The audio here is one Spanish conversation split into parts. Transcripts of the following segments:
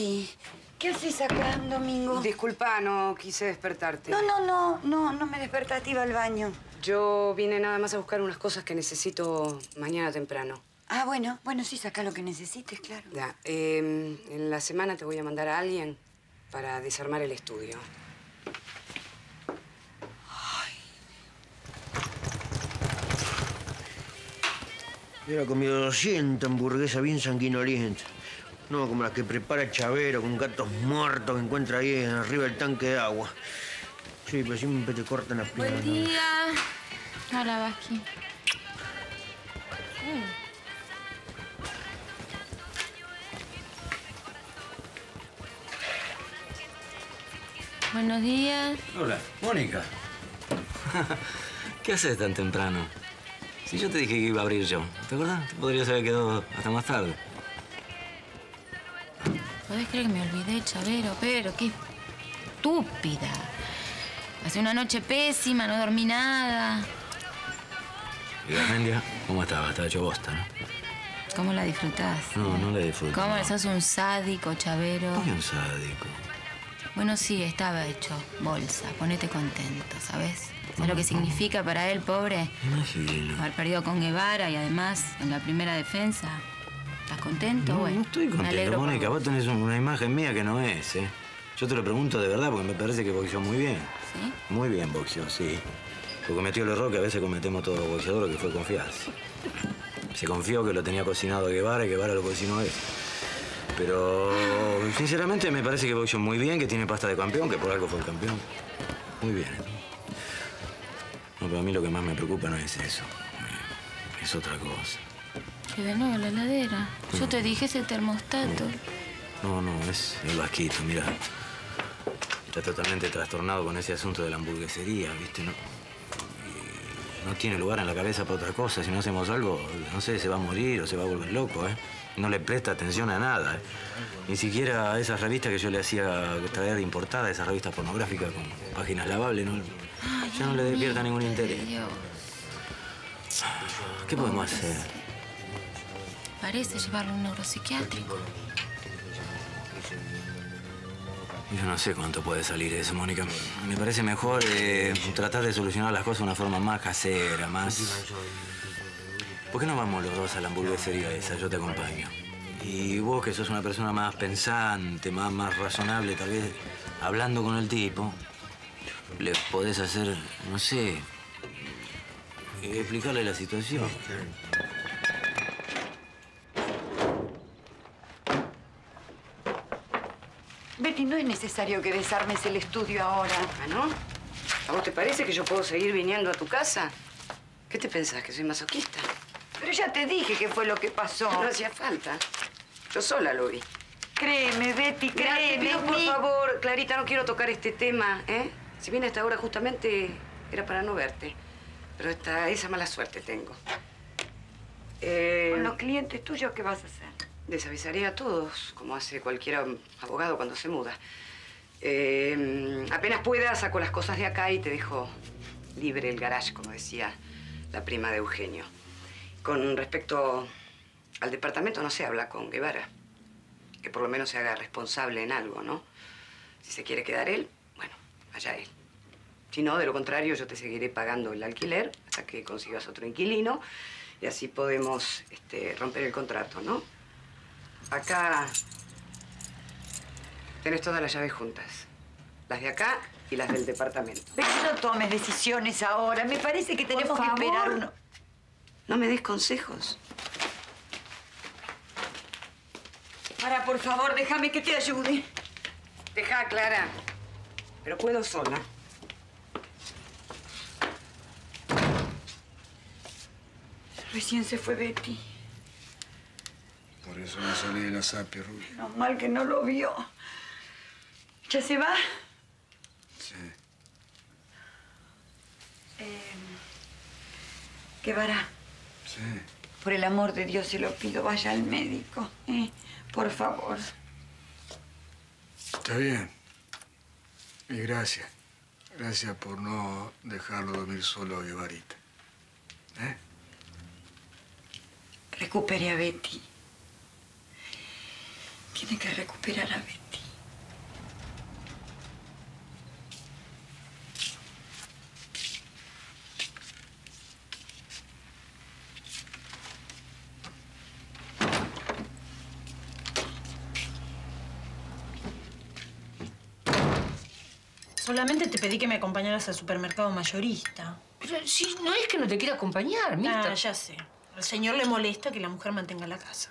Betty, ¿qué haces acá un domingo? Disculpa, no quise despertarte. No, no, no, no, no me despertaste, iba al baño. Yo vine nada más a buscar unas cosas que necesito mañana temprano. Ah, bueno, bueno, sí, saca lo que necesites, claro. Ya, em, en la semana te voy a mandar a alguien para desarmar el estudio. Hubiera comido 200 hamburguesas bien sanguinolientas. No, como las que prepara Chavero con gatos muertos que encuentra ahí arriba del tanque de agua. Sí, pero siempre te cortan las piernas. Buen día. Hola, Vasqui. Buenos días. Hola, Mónica. ¿Qué haces tan temprano? Si yo te dije que iba a abrir yo, ¿te acuerdas? Te podrías haber quedado hasta más tarde. ¿Podés creer que me olvidé, Chavero? Pero qué estúpida. Hace una noche pésima, no dormí nada. ¿Y Garmendia? ¿Cómo estaba? Estaba hecho bosta, ¿no? ¿Cómo la disfrutás? No, no le disfruto. ¿Cómo sos un sádico, Chavero? ¿Por qué un sádico? Bueno, sí, estaba hecho bolsa. Ponete contento, ¿sabes? ¿Sabes lo que significa para él, pobre? Imagino. Haber perdido con Guevara y además en la primera defensa. ¿Estás contento? No, bueno, no estoy contento, Mónica. vos. Tenés una imagen mía que no es, ¿eh? Yo te lo pregunto de verdad porque me parece que boxeó muy bien. ¿Sí? Muy bien boxeó, sí. Porque cometió el error que a veces cometemos todos los boxeadores, que fue confiarse. Se confió que lo tenía cocinado Guevara y Guevara lo cocinó él. Pero, sinceramente, me parece que boxeó muy bien, que tiene pasta de campeón, que por algo fue el campeón. Muy bien. No, pero a mí lo que más me preocupa no es eso. Eh, Es otra cosa. Que de nuevo la heladera. Yo te dije ese termostato. No, no, es el vasquito, mira. Está totalmente trastornado con ese asunto de la hamburguesería, ¿viste? No, no tiene lugar en la cabeza para otra cosa. Si no hacemos algo, no sé, se va a morir o se va a volver loco, ¿eh? No le presta atención a nada, ¿eh? Ni siquiera a esas revistas que yo le hacía traer importada, esas revistas pornográficas con páginas lavables, ¿no? Ya no le despierta ningún interés. Dios, ¿Qué podemos hacer? Parece llevarlo a un neuropsiquiátrico. Yo no sé cuánto puede salir eso, Mónica. Me parece mejor eh, tratar de solucionar las cosas de una forma más casera, más... ¿Por qué no vamos los dos a la hamburguesería esa? Yo te acompaño. Y vos, que sos una persona más pensante, más, más razonable, tal vez hablando con el tipo, le podés hacer, no sé, explicarle la situación. Betty, no es necesario que desarmes el estudio ahora. ¿Ah, no? ¿A vos te parece que yo puedo seguir viniendo a tu casa? ¿Qué te pensás, que soy masoquista? Pero ya te dije qué fue lo que pasó. No hacía falta. Yo sola lo vi. Créeme, Betty, te créeme. pido, por favor, Clarita, no quiero tocar este tema, ¿eh? Si bien hasta ahora justamente era para no verte. Pero esta, esa mala suerte tengo. Eh, Con los clientes tuyos, ¿qué vas a hacer? Desavisaré a todos, como hace cualquier abogado cuando se muda. Eh, apenas pueda, saco las cosas de acá y te dejo libre el garage, como decía la prima de Eugenio. Con respecto al departamento, no se habla con Guevara. Que por lo menos se haga responsable en algo, ¿no? Si se quiere quedar él, bueno, allá él. Si no, de lo contrario, yo te seguiré pagando el alquiler hasta que consigas otro inquilino y así podemos este, romper el contrato, ¿no? Acá tenés todas las llaves juntas. Las de acá y las del departamento. Betty, no tomes decisiones ahora. Me parece que tenemos que esperar uno. No me des consejos. Para, por favor, déjame que te ayude. Deja, Clara. Pero puedo sola. Recién se fue Betty. Por eso no salí de la sapia, Rubio. No, mal que no lo vio. ¿Ya se va? Sí. Eh, Guevara, Sí. por el amor de Dios se lo pido, vaya al médico. ¿eh? Por favor. Está bien. Y gracias. Gracias por no dejarlo dormir solo a Guevarita. ¿Eh? Recupere a Betty. Tiene que recuperar a Betty. Solamente te pedí que me acompañaras al supermercado mayorista. Pero si no es que no te quiera acompañar, Mirta. Ah, ya sé. Al señor le molesta que la mujer mantenga la casa.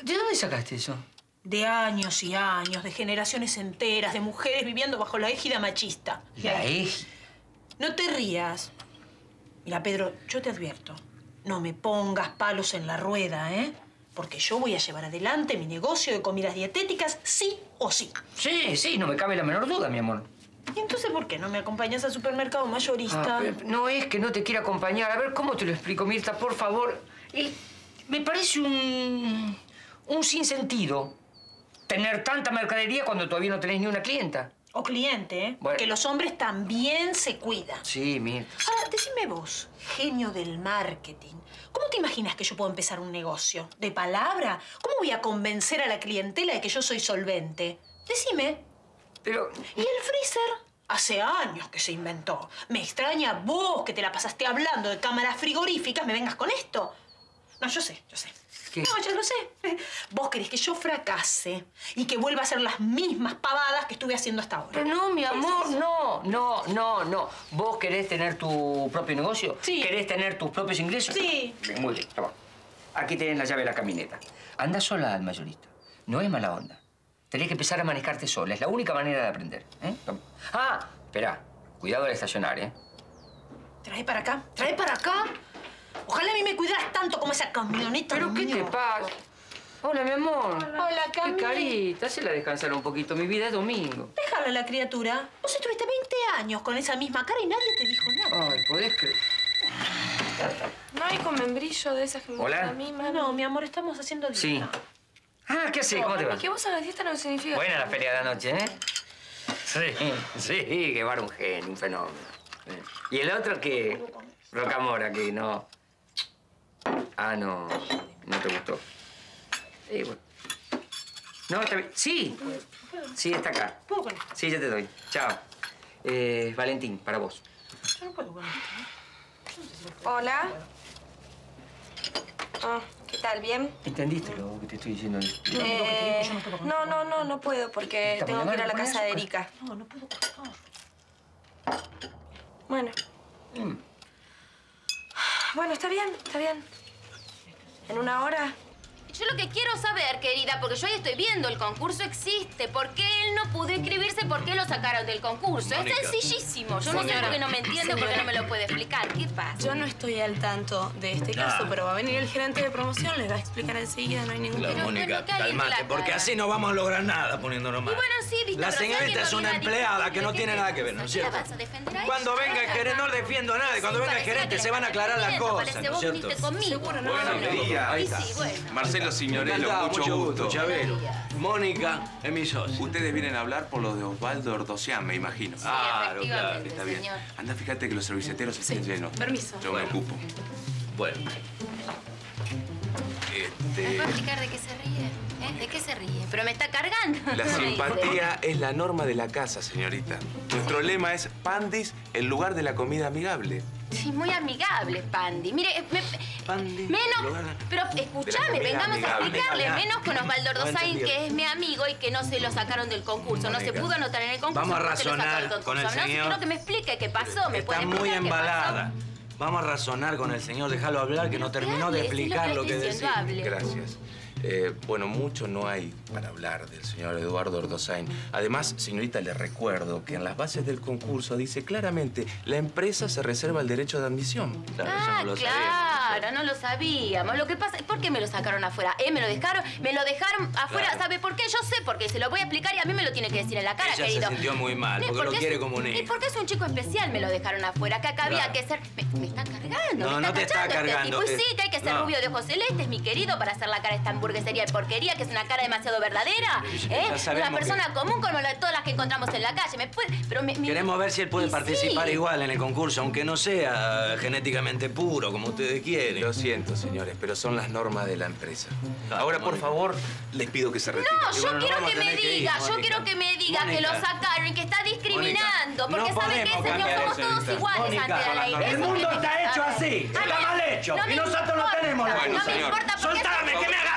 ¿De dónde sacaste eso? De años y años, de generaciones enteras, de mujeres viviendo bajo la égida machista. La égida. No te rías. Mira, Pedro, yo te advierto. No me pongas palos en la rueda, ¿eh? Porque yo voy a llevar adelante mi negocio de comidas dietéticas sí o sí. Sí, sí, no me cabe la menor duda, mi amor. ¿Y entonces por qué no me acompañas al supermercado mayorista? Ah, pero no es que no te quiera acompañar. A ver, ¿cómo te lo explico, Mirta? Por favor. Eh, me parece un... un sinsentido tener tanta mercadería cuando todavía no tenés ni una clienta. O cliente, ¿eh? Bueno. Que los hombres también se cuidan. Sí, Mirta. Ahora, decime vos, genio del marketing, ¿cómo te imaginas que yo puedo empezar un negocio? ¿De palabra? ¿Cómo voy a convencer a la clientela de que yo soy solvente? Decime. Pero... ¿Y el freezer? Hace años que se inventó. Me extraña vos, que te la pasaste hablando de cámaras frigoríficas, me vengas con esto. No, yo sé, yo sé. ¿Qué? No, yo lo sé. Vos querés que yo fracase y que vuelva a hacer las mismas pavadas que estuve haciendo hasta ahora. Pero no, mi amor, no, no, no, no. ¿Vos querés tener tu propio negocio? Sí. ¿Querés tener tus propios ingresos? Sí. Bien, Muy bien, toma. Aquí tenés la llave de la camioneta. Anda sola al mayorista. No es mala onda. Tenés que empezar a manejarte sola. Es la única manera de aprender. ¿eh? Toma. Ah, espera. Cuidado al estacionar, ¿eh? Trae para acá, trae para acá. Ojalá a mí me cuidaras tanto como esa camioneta. ¿Pero qué te mío. pasa? Hola, mi amor. Hola, Cami. Qué carita. Hazla descansar un poquito. Mi vida es domingo. Déjala la criatura. Vos estuviste 20 años con esa misma cara y nadie te dijo nada. Ay, ¿podés creer? No hay con membrillo de esas que me Hola. gustan a mí, mami. No, mi amor, estamos haciendo dieta. Sí. Ah, ¿qué haces? ¿Cómo te va? Que vos hagas dieta no significa... Buena la feria de anoche, ¿eh? Sí, sí, que va un genio, un fenómeno. Y el otro que... Rocamora, que no... Ah, no, no te gustó. Eh, bueno. No, está bien. Sí, sí, está acá. ¿Puedo con esto? Sí, ya te doy. Chao. Eh, Valentín, para vos. Yo no puedo con esto. Hola. Ah, ¿Qué tal? ¿Bien? ¿Entendiste lo que te estoy diciendo? Eh, no, no, no, no puedo porque ¿Esta tengo que ir a la casa de Erika. No, no puedo. Bueno. Mm. Bueno, está bien, está bien. ¿En una hora? Yo lo que quiero saber, querida, porque yo ahí estoy viendo, el concurso existe. ¿Por qué él no pudo inscribirse? ¿Por qué lo sacaron del concurso? Mónica. Es sencillísimo. Yo no sé por qué no me entiende, por qué no me lo puede explicar. ¿Qué pasa? Yo no estoy al tanto de este caso, pero va a venir el gerente de promoción, les va a explicar enseguida, no hay ningún problema. Mónica, calmate, porque así no vamos a lograr nada poniéndonos mal. Y bueno, sí, viste, La señorita es una empleada que no tiene ¿qué nada que ver, ¿no es ¿Qué la cierto? vas a defender a Cuando ella? venga el gerente, no defiendo a nadie, cuando venga el gerente se van a aclarar las cosas, ¿no es cierto? Seguro, no, Buenos sí, bueno. Encantado, mucho, gusto. Chabelo. Mónica es mi. Ustedes vienen a hablar por lo de Osvaldo Ordocián, me imagino. Claro, claro. efectivamente, Está bien. señor. Anda, fíjate que los serviceteros estén llenos. Permiso. Yo me ocupo. Bueno. ¿Me Este... puede explicar de qué se ríe? ¿Eh? ¿De qué se ríe? Pero me está cargando. La Me simpatía es la norma de la casa, señorita. Nuestro lema es Pandis, el lugar de la comida amigable. Sí, muy amigable, Pandi. Mire, eh, me- Pandi, menos, pero escúchame, vengamos a explicarle, Amigable. menos con Osvaldo No Ordozain, entendí. que es mi amigo y que no se lo sacaron del concurso, no se pudo anotar en el concurso. vamos a no se lo sacó razonar con el No, señor. quiero que me explique qué pasó, me puede Está muy embalada. Vamos a razonar con el señor, déjalo hablar, que no terminó de explicar lo lo estoy que decía. Gracias. Eh, bueno, mucho no hay para hablar del señor Eduardo Ordozain. Además, señorita, le recuerdo que en las bases del concurso dice claramente la empresa se reserva el derecho de admisión. Claro, eso Ah, no lo claro, sabíamos. no lo sabíamos. Lo que pasa, ¿por qué me lo sacaron afuera? ¿Eh? ¿Me lo dejaron? ¿Me lo dejaron afuera? Claro. ¿Sabe por qué? Yo sé por qué. Se lo voy a explicar y a mí me lo tiene que decir en la cara, Ella se querido. sintió muy mal, ¿Y porque por lo quiere es un- como un ¿Y hijo. por qué es un chico especial? Me lo dejaron afuera. Que acá había Claro. que ser... Me, me está cargando, No, me no te está este cargando, tipo. Y es- sí, que hay que ser no. rubio de ojos celestes, mi querido, para hacer la cara de esta hamburguesería de porquería, que es una cara demasiado verdadera. ¿eh? Una persona que- común como la de todas las que encontramos en la calle. ¿Me puede...? Pero me, Queremos ver si él puede participar sí. igual en el concurso, aunque no sea genéticamente puro, como ustedes quieren. Tiene. Lo siento, señores, pero son las normas de la empresa. Ahora, por favor, les pido que se retiren. No, yo bueno, quiero que me que diga, yo quiero que me diga que lo sacaron y que está discriminando. Porque no sabe que, podemos señor, somos eso, todos Lisa. iguales Mónica, ante la ley. el mundo está hecho así, A está mal hecho, no y me nosotros no tenemos la No culpa, me señor. importa porque Soltame, que me agarro